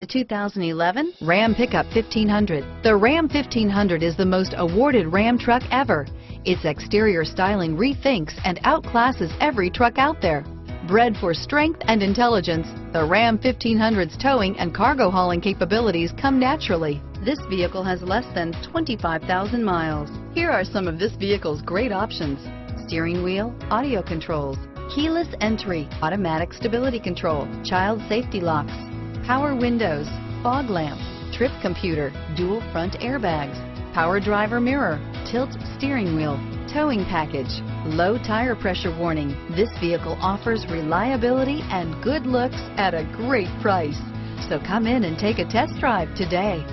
The 2011 Ram Pickup 1500. The Ram 1500 is the most awarded Ram truck ever. Its exterior styling rethinks and outclasses every truck out there. Bred for strength and intelligence, the Ram 1500's towing and cargo hauling capabilities come naturally. This vehicle has less than 25,000 miles. Here are some of this vehicle's great options. Steering wheel, audio controls, keyless entry, automatic stability control, child safety locks, power windows, fog lamps, trip computer, dual front airbags, power driver mirror, tilt steering wheel, towing package, low tire pressure warning. This vehicle offers reliability and good looks at a great price. So come in and take a test drive today.